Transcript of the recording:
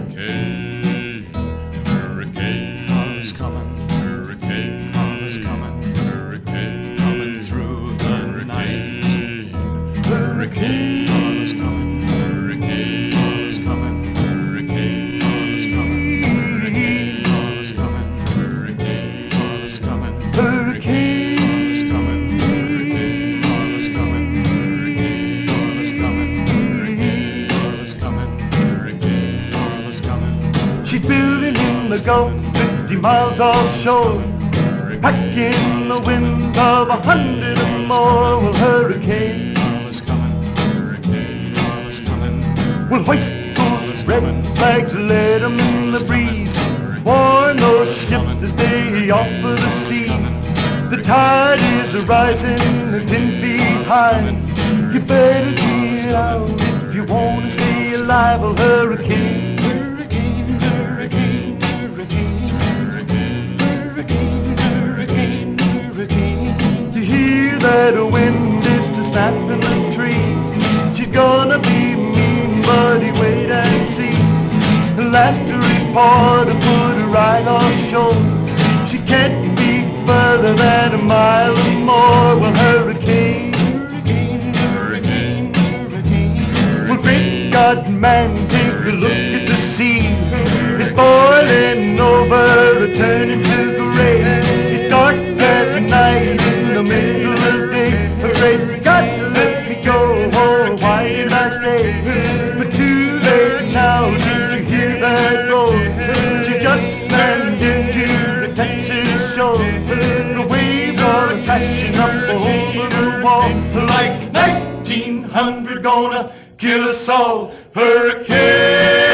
Hurricane, hurricane. Coming. Hurricane. Coming. Through the hurricane, night. Hurricane. 50 miles offshore. Packing the wind of a hundred or more. Well, hurricane is coming, hurricane is coming. We'll hoist those red flags, let 'em in the breeze. Warn those ships to stay off of the sea. The tide is rising ten feet high. You better get out if you want to stay alive. Hurricane. Hurricane, that wind, it's a snapping the trees. She's gonna be mean, buddy, wait and see. Last report put her right offshore. She can't be further than a mile or more. Well, hurricane, Hurricane, hurricane, hurricane. well, great God, man, take a look crashing up over the wall like 1900 gonna kill us all. Hurricane.